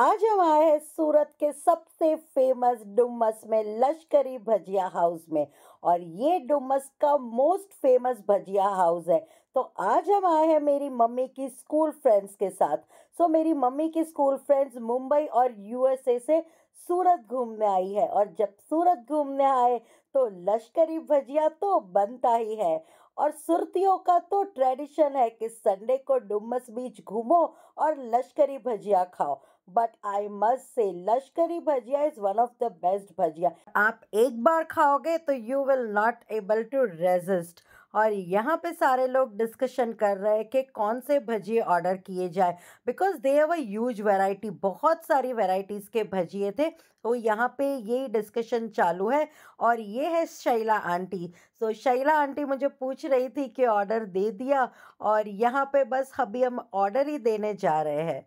आज हम आए हैं सूरत के सबसे फ़ेमस डुमस में, लश्करी भजिया हाउस में। और ये डुमस का मोस्ट फ़ेमस भजिया हाउस है। तो आज हम आए हैं मेरी मम्मी की स्कूल फ्रेंड्स के साथ। सो मेरी मम्मी की स्कूल फ्रेंड्स मुंबई और यूएसए से सूरत घूमने आई है। और जब सूरत घूमने आए तो लश्करी भजिया तो बनता ही है। और सुरतियों का तो ट्रेडिशन है कि संडे को डुमस बीच घूमो और लश्करी भजिया खाओ। But I must say Lashkari bhajiya is one of the best bhajiya आप एक बार खाओगे तो you will not able to resist और यहाँ पे सारे लोग डिस्कशन कर रहे हैं कि कौन से भजिए ऑर्डर किए जाए। Because they have a huge variety बहुत सारी वैरायटीज़ के भजिए थे। तो यहाँ पे ये डिस्कशन चालू है। और ये है Shaila aunty so so, Shaila aunty मुझे पूछ रही थी कि ऑर्डर दे दिया। और यहाँ पे बस अभी हम ऑर्डर ही देने जा रहे हैं।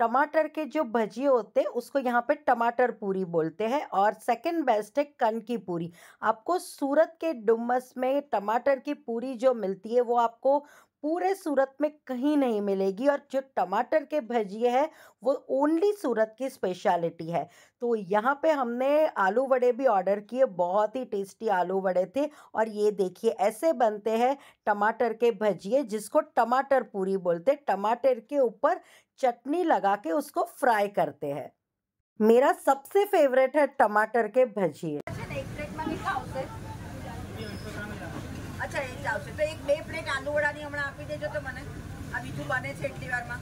टमाटर के जो भजिए होते हैं, उसको यहाँ पे टमाटर पूरी बोलते हैं और सेकंड बेस्ट है कन की पूरी। आपको सूरत के डुमस में टमाटर की पूरी जो मिलती है, वो आपको पूरे सूरत में कहीं नहीं मिलेगी और जो टमाटर के भजिए है, वो ओनली सूरत की स्पेशलिटी है। तो यहाँ पे हमने आलू वड़े भी ऑर्डर किए, बहुत ही टेस्टी आलू वड़े थे और ये देखिए, ऐसे बनते हैं टमाटर के भजिए जिसको टमाटर पूरी बोलते टमाटर के ऊपर चटनी लगा के उसको फ्राई करते हैं। मेरा सबसे फेवरेट है टमाटर के भजिए। અચ્છા એ જ આવશે તો એક બે પ્લેટ આલુ વડાની હમણાં આપી દેજો તો મને આ બીજું બને છે એટલી વારમાં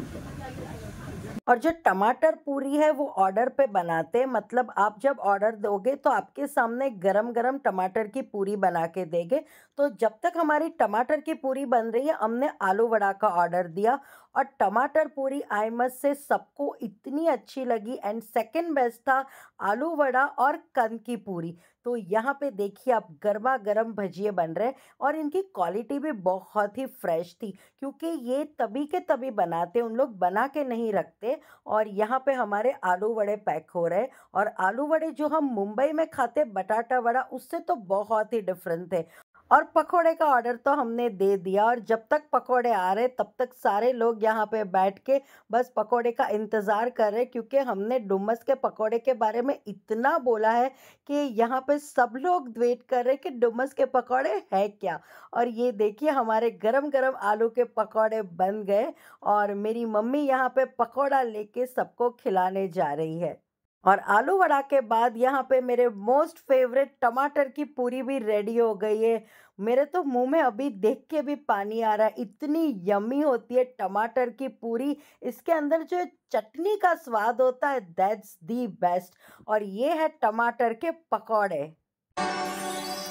और जो टमाटर पूरी है वो ऑर्डर पे बनाते हैं मतलब आप जब ऑर्डर दोगे तो आपके सामने गरम गरम टमाटर की पूरी बना के देंगे तो जब तक हमारी टमाटर की पूरी बन रही है हमने आलू वड़ा का ऑर्डर दिया और टमाटर पूरी आई मस से सबको इतनी अच्छी लगी। एंड सेकेंड बेस्ट था आलू वड़ा और कंद की पूरी। तो यहाँ पे देखिए आप गर्मा गर्म भजिए बन रहे हैं और इनकी क्वालिटी भी बहुत ही फ्रेश थी, क्योंकि ये तभी के तभी बनाते, उन लोग बना के नहीं रखते और यहाँ पे हमारे आलू वड़े पैक हो रहे और आलू वड़े जो हम मुंबई में खाते, बटाटा वड़ा, उससे तो बहुत ही डिफरेंट थे। और पकोड़े का ऑर्डर तो हमने दे दिया और जब तक पकोड़े आ रहे तब तक सारे लोग यहाँ पे बैठ के बस पकोड़े का इंतज़ार कर रहे क्योंकि हमने डुमस के पकोड़े के बारे में इतना बोला है कि यहाँ पे सब लोग वेट कर रहे कि डुमस के पकोड़े है क्या। और ये देखिए हमारे गरम गरम आलू के पकोड़े बन गए और मेरी मम्मी यहाँ पे पकोड़ा लेके सबको खिलाने जा रही है। और आलू वड़ा के बाद यहाँ पे मेरे मोस्ट फेवरेट टमाटर की पूरी भी रेडी हो गई है। मेरे तो मुँह में अभी देख के भी पानी आ रहा है। इतनी यमी होती है टमाटर की पूरी। इसके अंदर जो चटनी का स्वाद होता है दैट्स दी बेस्ट और ये है टमाटर के पकौड़े।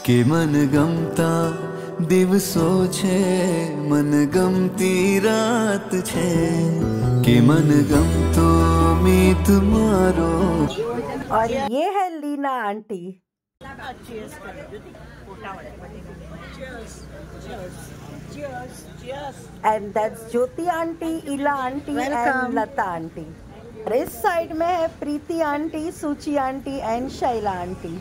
के मन गमता દિવસો છે મન ગમતી રાત છે કે મન ગમતો મીત મારો और ये है Leena aunty and that's Jyoti aunty Ila aunty and Lata aunty और इस साइड में है Preeti aunty Suchi aunty and Shaila aunty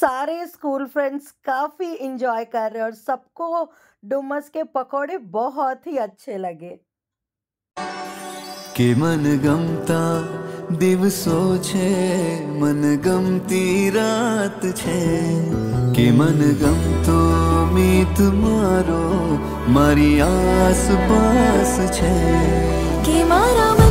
सारे स्कूल फ्रेंड्स काफी इंजॉय कर रहे हैं और सबको डुमस के पकोड़े बहुत ही अच्छे लगे કે મન ગમતા દિવસો છે મન ગમતી રાત છે કે મન ગમતો મીત મારો મારી આસપાસ છે કે મારા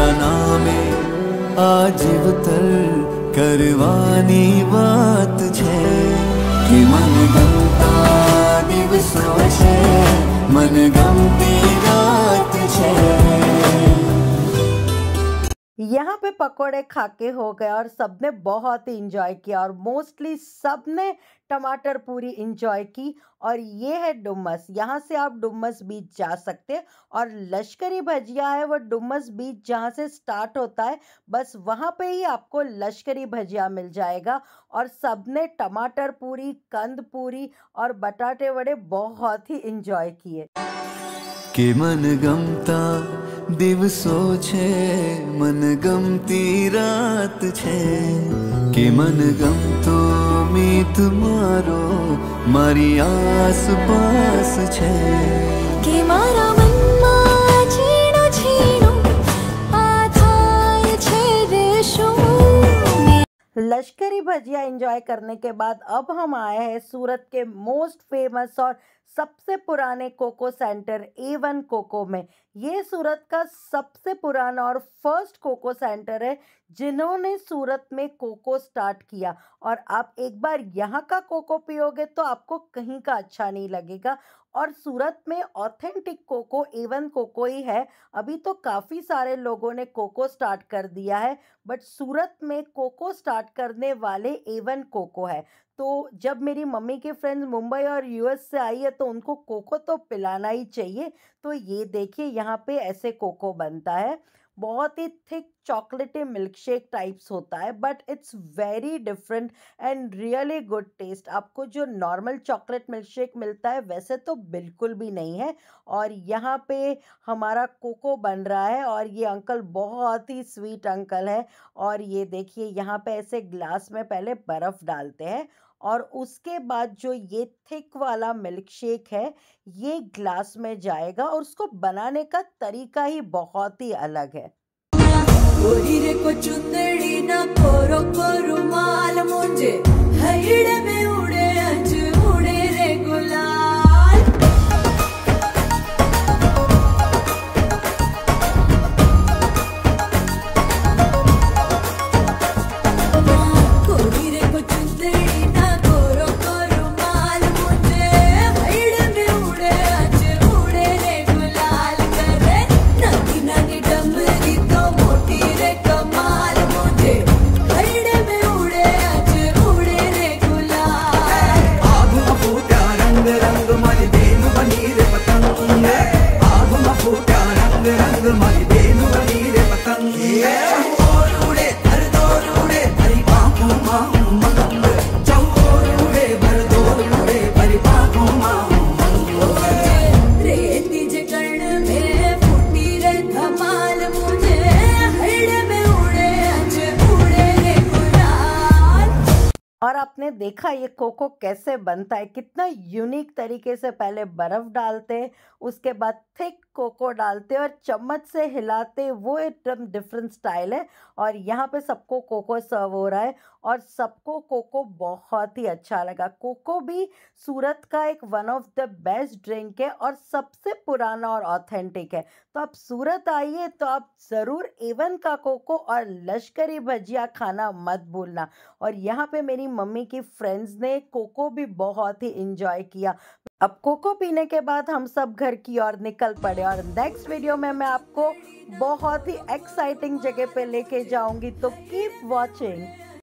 मौलाना में आजीव तर करवानी बात छे। कि मन गमता दिवस छे मन गमती रात छे। यहाँ पे पकोड़े खा के हो गए और सबने बहुत ही इंजॉय किया और मोस्टली सबने टमाटर पूरी इंजॉय की और ये है डुमस यहाँ से आप डुमस बीच जा सकते हैं और लश्करी भजिया है, वो डुमस बीच जहाँ से स्टार्ट होता है, बस वहाँ पे ही आपको लश्करी भजिया मिल जाएगा और सबने टमाटर पूरी, कंद पूरी और बटाटे वड़े बहुत ही इंजॉय किए। કે મન ગમતા દિવસો છે મન ગમતી રાત છે કે મન ગમતો મીત મારો મારી આસપાસ છે કે મારા મનમાં ઝીણો ઝીણો આ થાય છે દેશો लश्करी भजिया एंजॉय करने के बाद अब हम आए हैं सूरत के मोस्ट फेमस और सबसे पुराने coco centre A one coco में। ये सूरत का सबसे पुराना और फ़र्स्ट कोको सेंटर है, जिन्होंने सूरत में कोको स्टार्ट किया। और आप एक बार यहाँ का कोको पियोगे तो आपको कहीं का अच्छा नहीं लगेगा। और सूरत में authentic coco A one coco ही है। अभी तो काफ़ी सारे लोगों ने कोको स्टार्ट कर दिया है बट सूरत में कोको स्टार्ट करने वाले एवन कोको है। तो जब मेरी मम्मी के फ्रेंड्स मुंबई और यूएस से आई है तो उनको कोको तो पिलाना ही चाहिए। तो ये देखिए, यहाँ पे ऐसे कोको बनता है। बहुत ही thick chocolatey milk shake types होता है but it's very different and really good taste आपको जो नॉर्मल चॉकलेट मिल्क शेक मिलता है, वैसे तो बिल्कुल भी नहीं है। और यहाँ पे हमारा कोको बन रहा है और ये अंकल बहुत ही स्वीट अंकल है। और ये देखिए, यहाँ पे ऐसे ग्लास में पहले बर्फ़ डालते हैं। और उसके बाद जो ये थिक वाला मिल्क शेक है, ये ग्लास में जाएगा और उसको बनाने का तरीका ही बहुत ही अलग है। और आपने देखा ये कोको कैसे बनता है? कितना यूनिक तरीके से पहले बर्फ़ डालते हैं उसके बाद थिक कोको डालते और चम्मच से हिलाते वो एकदम डिफरेंट स्टाइल है और यहाँ पे सबको कोको सर्व हो रहा है और सबको कोको बहुत ही अच्छा लगा। कोको भी सूरत का एक one of the best drink है और सबसे पुराना और ऑथेंटिक है। तो आप सूरत आइए तो आप ज़रूर एवन का कोको और लश्करी भजिया खाना मत भूलना। और यहाँ पे मेरी मम्मी की फ्रेंड्स ने कोको भी बहुत ही इंजॉय किया। अब कोको पीने के बाद हम सब घर की ओर निकल पड़े और नेक्स्ट वीडियो में मैं आपको बहुत ही एक्साइटिंग जगह पे लेके जाऊँगी तो कीप वॉचिंग